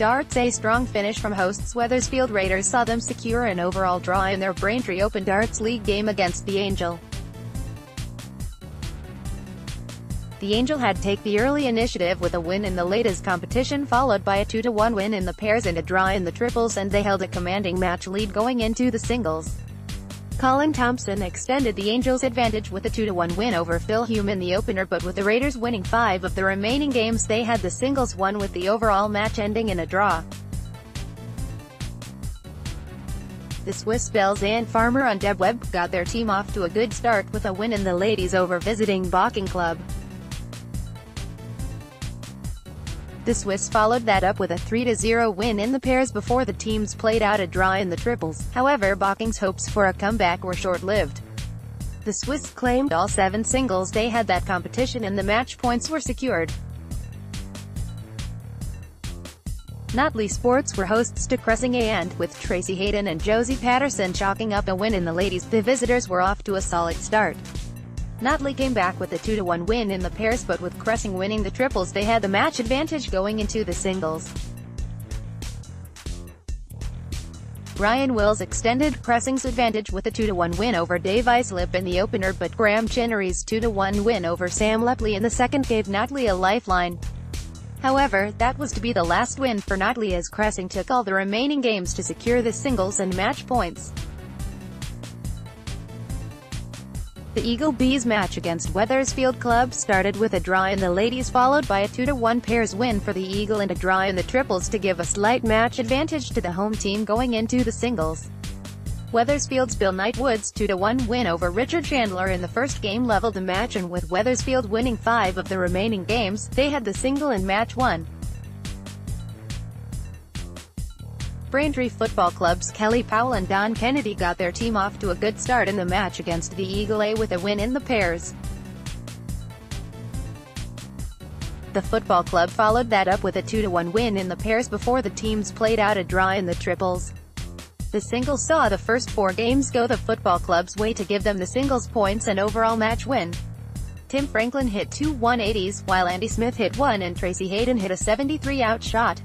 Darts A strong finish from hosts Wethersfield Raiders saw them secure an overall draw in their Braintree Open Darts League game against the Angel. The Angel had take the early initiative with a win in the ladies competition followed by a 2-1 win in the pairs and a draw in the triples and they held a commanding match lead going into the singles. Colin Thompson extended the Angels' advantage with a 2-1 win over Phil Hume in the opener but with the Raiders winning five of the remaining games they had the singles won with the overall match ending in a draw. The Swiss Bells and Farmer on Deb Webb got their team off to a good start with a win in the ladies over visiting Bocking Club. The Swiss followed that up with a 3-0 win in the pairs before the teams played out a draw in the triples. However Bocking's hopes for a comeback were short-lived. The Swiss claimed all seven singles they had that competition and the match points were secured. Notley Sports were hosts to Cressing A and, with Tracy Hayden and Josie Patterson chalking up a win in the ladies, the visitors were off to a solid start. Notley came back with a 2-1 win in the pairs but with Cressing winning the triples they had the match advantage going into the singles. Ryan Wills extended Cressing's advantage with a 2-1 win over Dave Islip in the opener but Graham Chinnery's 2-1 win over Sam Lepley in the second gave Notley a lifeline. However, that was to be the last win for Notley as Cressing took all the remaining games to secure the singles and match points. The Eagle Bees match against Wethersfield Club started with a draw in the ladies followed by a 2-1 pairs win for the Eagle and a draw in the triples to give a slight match advantage to the home team going into the singles. Wethersfield's Bill Knight-Wood's 2-1 win over Richard Chandler in the first game leveled the match and with Wethersfield winning five of the remaining games, they had the single and match won. Braintree Football Club's Kelly Powell and Don Kennedy got their team off to a good start in the match against the Eagle A with a win in the pairs. The football club followed that up with a 2-1 win in the pairs before the teams played out a draw in the triples. The singles saw the first four games go the football club's way to give them the singles points and overall match win. Tim Franklin hit two 180s, while Andy Smith hit one and Tracy Hayden hit a 73 out shot.